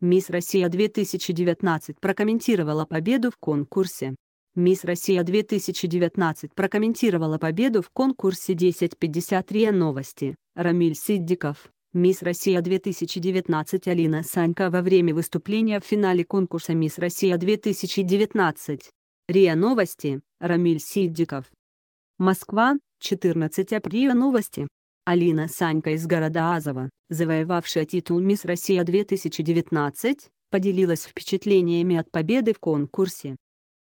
Мисс Россия 2019 прокомментировала победу в конкурсе. Мисс Россия 2019 прокомментировала победу в конкурсе 1053 новости. Рамиль Сиддиков. Мисс Россия 2019 Алина Санька во время выступления в финале конкурса Мисс Россия 2019. РИА Новости. Рамиль Сиддиков. Москва, 14 апреля Новости. Алина Санька из города Азова, завоевавшая титул «Мисс Россия 2019», поделилась впечатлениями от победы в конкурсе.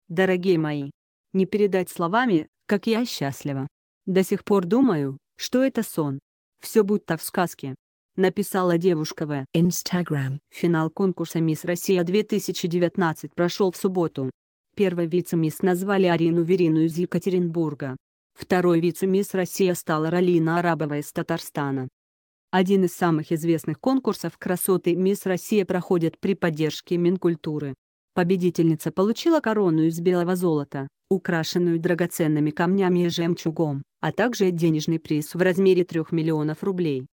«Дорогие мои, не передать словами, как я счастлива. До сих пор думаю, что это сон. Все будто в сказке», — написала девушка в Instagram. Финал конкурса «Мисс Россия 2019» прошел в субботу. Первой вице-мисс назвали Арину Верину из Екатеринбурга. Второй вице-мисс Россия стала Ралина Арабова из Татарстана. Один из самых известных конкурсов красоты «Мисс Россия» проходит при поддержке Минкультуры. Победительница получила корону из белого золота, украшенную драгоценными камнями и жемчугом, а также денежный приз в размере 3 миллионов рублей.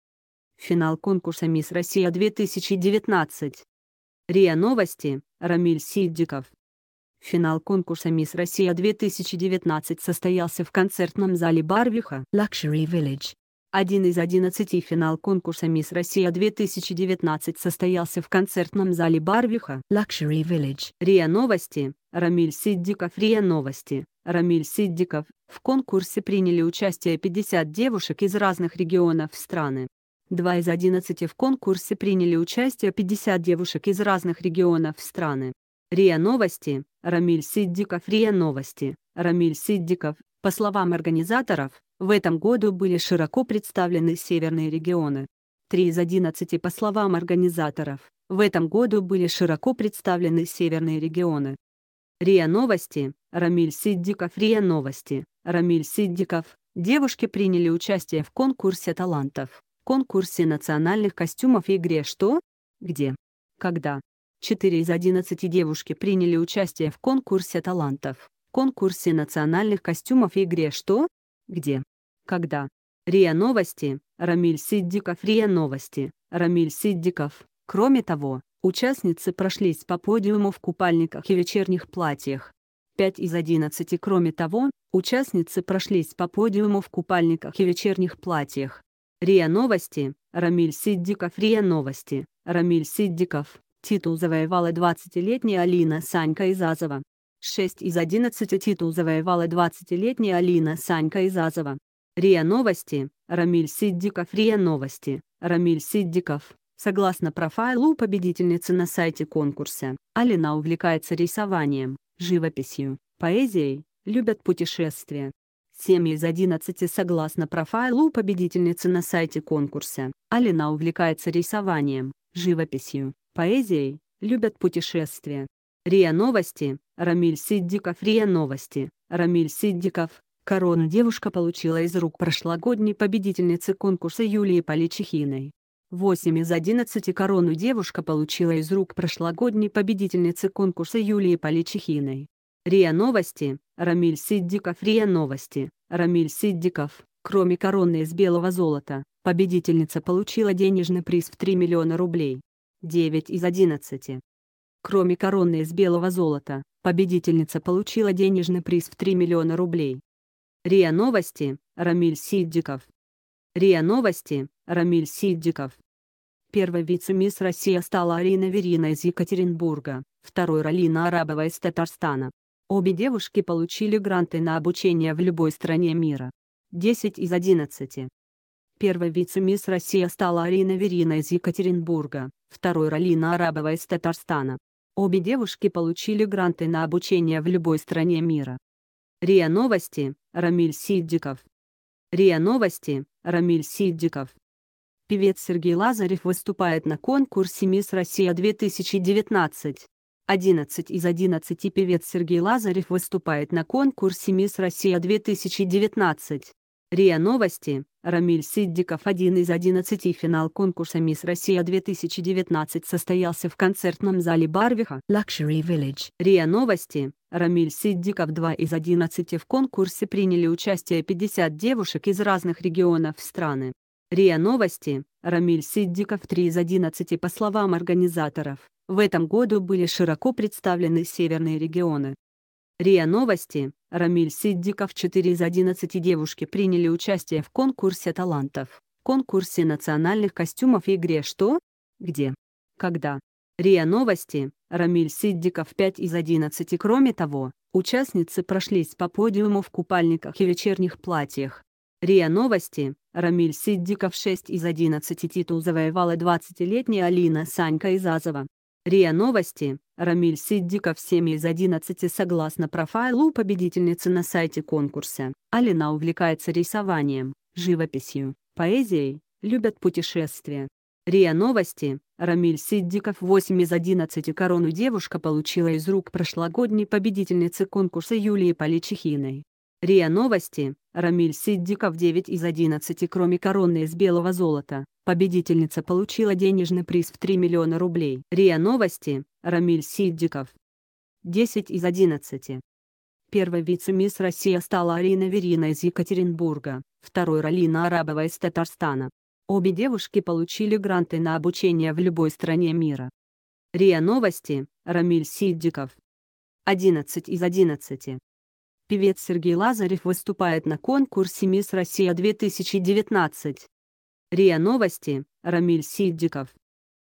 Финал конкурса «Мисс Россия 2019». РИА Новости, Рамиль Сиддиков. Финал конкурса «Мисс Россия 2019» состоялся в концертном зале Барвиха Luxury Village. Один из одиннадцати финал конкурса «Мисс Россия 2019» состоялся в концертном зале Барвиха Luxury Village. РИА Новости, Рамиль Сиддиков РИА Новости, Рамиль Сиддиков. В конкурсе приняли участие 50 девушек из разных регионов страны. Два из одиннадцати в конкурсе приняли участие 50 девушек из разных регионов страны. РИА Новости, Рамиль Сиддиков РИА Новости, Рамиль Сиддиков. По словам организаторов, в этом году были широко представлены северные регионы. Три из одиннадцати по словам организаторов, в этом году были широко представлены северные регионы. РИА Новости, Рамиль Сиддиков РИА Новости, Рамиль Сиддиков. Девушки приняли участие в конкурсе талантов, конкурсе национальных костюмов и игре «Что? Где? Когда?». Четыре из одиннадцати девушки приняли участие в конкурсе талантов, конкурсе национальных костюмов и игре «Что? Где? Когда?» РИА Новости, Рамиль Сиддиков РИА Новости, Рамиль Сиддиков. Кроме того, участницы прошлись по подиуму в купальниках и вечерних платьях. Пять из одиннадцати. Кроме того, участницы прошлись по подиуму в купальниках и вечерних платьях. РИА Новости, Рамиль Сиддиков РИА Новости, Рамиль Сиддиков. Титул завоевала 20-летняя Алина Санька из Азова. 6 из 11 титул завоевала 20-летняя Алина Санька из Азова. РИА Новости, Рамиль Сиддиков РИА Новости, Рамиль Сиддиков. Согласно профайлу победительницы на сайте конкурса, Алина увлекается рисованием, живописью, поэзией, любит путешествия. 7 из 11 согласно профайлу победительницы на сайте конкурса, Алина увлекается рисованием, живописью, поэзией, любят путешествия. РИА Новости, Рамиль Сиддиков РИА Новости, Рамиль Сиддиков. Корону девушка получила из рук прошлогодней победительницы конкурса Юлии Поличихиной. 8 из 11 корону девушка получила из рук прошлогодней победительницы конкурса Юлии Поличихиной. РИА Новости, Рамиль Сиддиков РИА Новости, Рамиль Сиддиков. Кроме короны из белого золота, победительница получила денежный приз в 3 миллиона рублей. 9 из 11. Кроме короны из белого золота, победительница получила денежный приз в 3 миллиона рублей. РИА Новости, Рамиль Сиддиков. РИА Новости, Рамиль Сиддиков. Первой вице-мисс Россия стала Арина Верина из Екатеринбурга, второй Ралина Арабова из Татарстана. Обе девушки получили гранты на обучение в любой стране мира. 10 из 11. Первой вице-мисс Россия стала Арина Верина из Екатеринбурга, второй Ралина Арабова из Татарстана. Обе девушки получили гранты на обучение в любой стране мира. РИА Новости, Рамиль Сиддиков. РИА Новости, Рамиль Сиддиков. Певец Сергей Лазарев выступает на конкурсе «Мисс Россия 2019». 11 из 11 певец Сергей Лазарев выступает на конкурсе «Мисс Россия 2019». РИА Новости, Рамиль Сиддиков один из 11 финал конкурса «Мисс Россия-2019» состоялся в концертном зале Барвиха Luxury Village. РИА Новости, Рамиль Сиддиков два из 11 в конкурсе приняли участие 50 девушек из разных регионов страны. РИА Новости, Рамиль Сиддиков 3 из 11 по словам организаторов. В этом году были широко представлены северные регионы. РИА Новости, Рамиль Сиддиков 4 из 11 девушки приняли участие в конкурсе талантов, конкурсе национальных костюмов и игре «Что? Где? Когда?». РИА Новости, Рамиль Сиддиков 5 из 11 Кроме того, участницы прошлись по подиуму в купальниках и вечерних платьях. РИА Новости, Рамиль Сиддиков 6 из 11 титул завоевала 20-летняя Алина Санька Изазова. РИА Новости, Рамиль Сиддиков 7 из 11 согласно профайлу победительницы на сайте конкурса. Алина увлекается рисованием, живописью, поэзией, любит путешествия. РИА Новости, Рамиль Сиддиков 8 из 11 корону девушка получила из рук прошлогодней победительницы конкурса Юлии Поличихиной. РИА Новости, Рамиль Сиддиков 9 из 11 кроме короны из белого золота. Победительница получила денежный приз в 3 миллиона рублей. РИА Новости, Рамиль Сиддиков. 10 из 11. Первой вице-мисс Россия стала Арина Верина из Екатеринбурга, второй Ралина Арабова из Татарстана. Обе девушки получили гранты на обучение в любой стране мира. РИА Новости, Рамиль Сиддиков. 11 из 11. Певец Сергей Лазарев выступает на конкурсе «Мисс Россия-2019». РИА Новости, Рамиль Сиддиков.